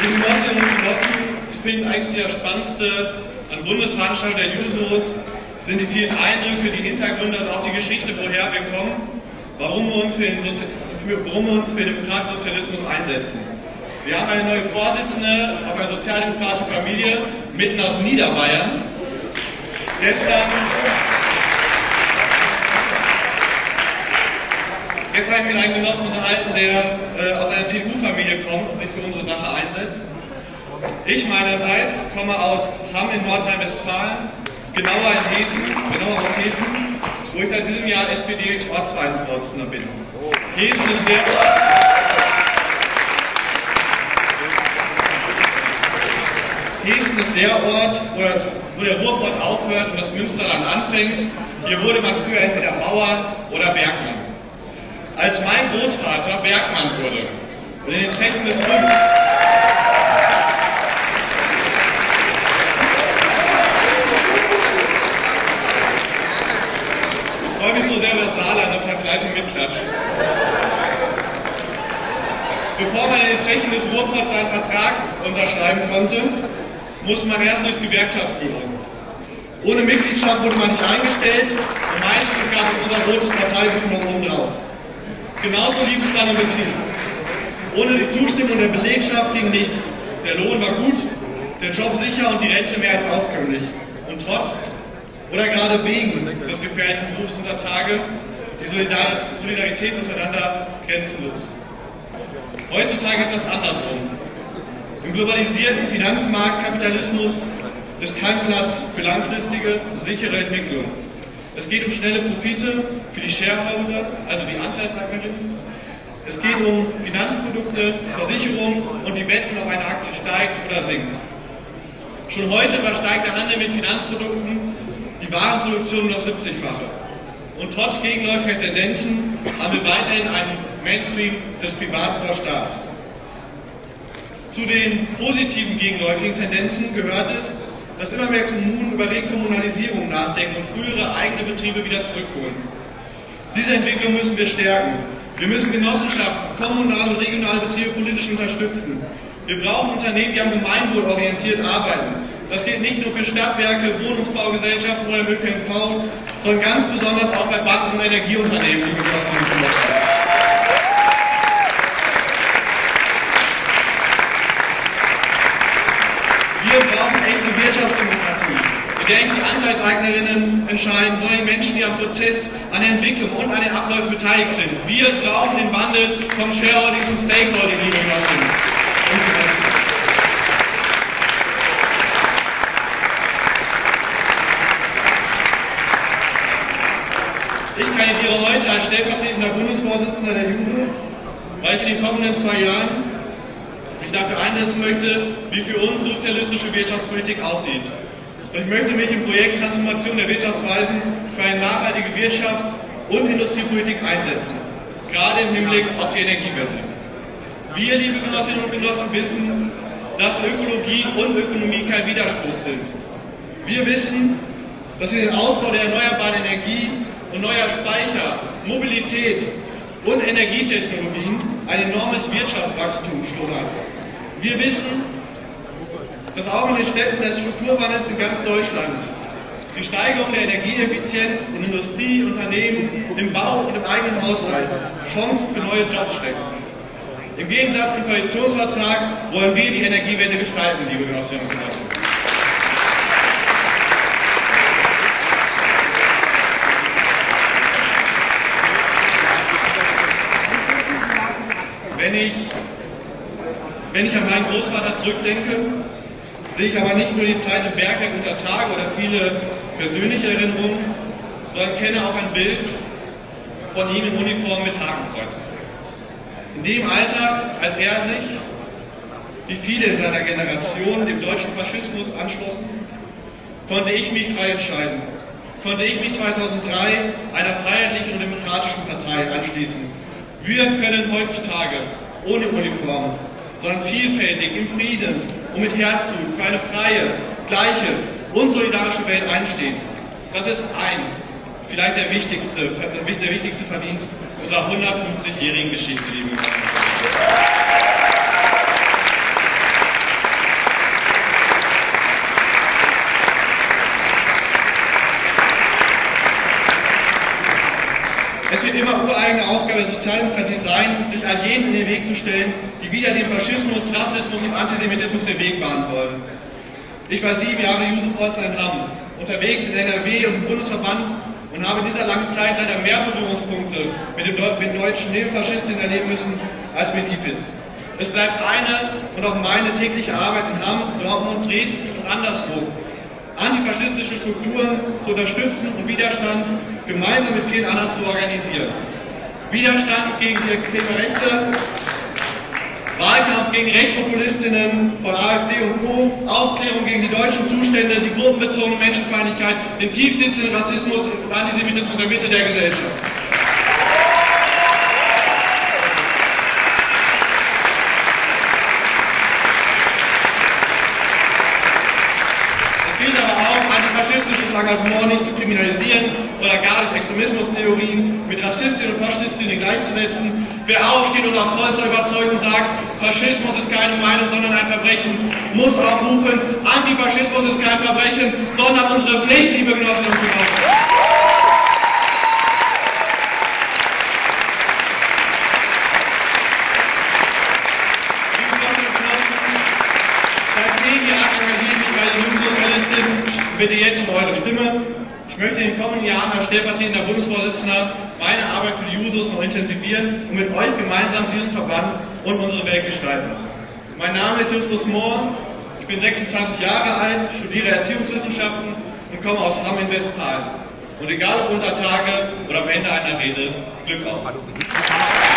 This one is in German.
Liebe Genossinnen und Genossen, ich finde eigentlich das Spannendste an Bundesveranstaltungen der Jusos sind die vielen Eindrücke, die Hintergründe und auch die Geschichte, woher wir kommen, warum wir uns für den, Sozi für, Demokratiesozialismus einsetzen. Wir haben eine neue Vorsitzende aus einer sozialdemokratischen Familie, mitten aus Niederbayern. Gestern, gestern habe ich mit einem Genossen unterhalten, der äh, aus einer CDU-Familie kommt und sich für unsere Sache einsetzt. Ich meinerseits komme aus Hamm in Nordrhein-Westfalen, genauer in Hessen, genauer aus Hessen, wo ich seit diesem Jahr SPD-Ortsvereinsvorsitzender bin. Hessen ist der Ort, Hessen ist der Ort, wo, das, wo der Ruhrpott aufhört und das Münsterland anfängt. Hier wurde man früher entweder Bauer oder Bergmann. Als mein Großvater Bergmann wurde und in den Zechen des Bundes Ich freue mich so sehr über das Saarland, dass er fleißig mitklatscht. Bevor man in den Zechen des Ruhrpots seinen Vertrag unterschreiben konnte, musste man erst durch Gewerkschaftsführung. Ohne Mitgliedschaft wurde man nicht eingestellt und meistens gab es unser rotes Parteibuch noch oben drauf. Genauso lief es dann im Betrieb. Ohne die Zustimmung der Belegschaft ging nichts. Der Lohn war gut, der Job sicher und die Rente mehr als auskömmlich. Und trotz oder gerade wegen des gefährlichen Berufs unter Tage die Solidarität untereinander grenzenlos. Heutzutage ist das andersrum. Im globalisierten Finanzmarktkapitalismus ist kein Platz für langfristige, sichere Entwicklung. Es geht um schnelle Profite für die Shareholder, also die Anteilseignerinnen. Es geht um Finanzprodukte, Versicherungen und die Wetten, ob eine Aktie steigt oder sinkt. Schon heute übersteigt der Handel mit Finanzprodukten die Warenproduktion das 70-fache. Und trotz gegenläufiger Tendenzen haben wir weiterhin einen Mainstream des Privat vor Staat. Zu den positiven gegenläufigen Tendenzen gehört es, dass immer mehr Kommunen über Rekommunalisierung nachdenken und frühere eigene Betriebe wieder zurückholen. Diese Entwicklung müssen wir stärken. Wir müssen Genossenschaften, kommunale und regionale Betriebe politisch unterstützen. Wir brauchen Unternehmen, die am Gemeinwohl orientiert arbeiten. Das gilt nicht nur für Stadtwerke, Wohnungsbaugesellschaften oder im ÖPNV, sondern ganz besonders auch bei Banken und Energieunternehmen, liebe Genossinnen und Genossen. Wir brauchen echte Nicht die Anteilseignerinnen entscheiden, sondern die Menschen, die am Prozess, an der Entwicklung und an den Abläufen beteiligt sind. Wir brauchen den Wandel vom Shareholding zum Stakeholding, liebe Genossinnen. Ich kandidiere heute als stellvertretender Bundesvorsitzender der Jusos, weil ich in den kommenden zwei Jahren mich dafür einsetzen möchte, wie für uns sozialistische Wirtschaftspolitik aussieht. Und ich möchte mich im Projekt Transformation der Wirtschaftsweisen für eine nachhaltige Wirtschafts- und Industriepolitik einsetzen, gerade im Hinblick auf die Energiewende. Wir, liebe Genossinnen und Genossen, wissen, dass Ökologie und Ökonomie kein Widerspruch sind. Wir wissen, dass in den Ausbau der erneuerbaren Energie und neuer Speicher, Mobilitäts- und Energietechnologien ein enormes Wirtschaftswachstum schlummert. Wir wissen, dass auch in den Städten des Strukturwandels in ganz Deutschland die Steigerung der Energieeffizienz in Industrie, Unternehmen, im Bau und im eigenen Haushalt Chancen für neue Jobs stecken. Im Gegensatz zum Koalitionsvertrag wollen wir die Energiewende gestalten, liebe Genossinnen und Genossen. Wenn ich, wenn ich an meinen Großvater zurückdenke, sehe ich aber nicht nur die Zeit im Bergwerk unter Tage oder viele persönliche Erinnerungen, sondern kenne auch ein Bild von ihm in Uniform mit Hakenkreuz. In dem Alter, als er sich, wie viele in seiner Generation, dem deutschen Faschismus anschlossen, konnte ich mich frei entscheiden. Konnte ich mich 2003 einer freiheitlichen und demokratischen Partei anschließen. Wir können heutzutage ohne Uniform, sondern vielfältig im Frieden und mit Herzblut für eine freie, gleiche und solidarische Welt einstehen. Das ist ein, vielleicht der wichtigste, der wichtigste Verdienst unserer 150-jährigen Geschichte, liebe Genossinnen. Es wird immer ureigene Aufgabe der Sozialdemokratie sein, sich all jenen in den Weg zu stellen, die wieder dem Faschismus, Rassismus und Antisemitismus den Weg bahnen wollen. Ich war sieben Jahre Juso in Hamm, unterwegs in NRW und im Bundesverband und habe in dieser langen Zeit leider mehr Berührungspunkte mit den, deutschen Neofaschistinnen erleben müssen als mit IPIS. Es bleibt eine und auch meine tägliche Arbeit in Hamm, Dortmund, Dresden und anderswo, antifaschistische Strukturen zu unterstützen und Widerstand gemeinsam mit vielen anderen zu organisieren. Widerstand gegen die extreme Rechte, Wahlkampf gegen Rechtspopulistinnen von AfD und Co., Aufklärung gegen die deutschen Zustände, die gruppenbezogene Menschenfeindlichkeit, den tiefsitzenden Rassismus und Antisemitismus in der Mitte der Gesellschaft. Es gilt aber auch, antifaschistisches Engagement nicht zu kriminalisieren oder gar nicht Extremismustheorien mit Rassistinnen und Faschistinnen gleichzusetzen. Wer aufsteht und aus vollster Überzeugung sagt, Faschismus ist keine Meinung, sondern ein Verbrechen, muss auch rufen, Antifaschismus ist kein Verbrechen, sondern unsere Pflicht, liebe Genossinnen und Genossen. Seit zehn Bitte jetzt um eure Stimme. Ich möchte in den kommenden Jahren als stellvertretender Bundesvorsitzender meine Arbeit für die Jusos noch intensivieren und mit euch gemeinsam diesen Verband und unsere Welt gestalten. Mein Name ist Justus Mohr, ich bin 26 Jahre alt, studiere Erziehungswissenschaften und komme aus Hamm in Westfalen. Und egal ob unter Tage oder am Ende einer Rede, Glück auf!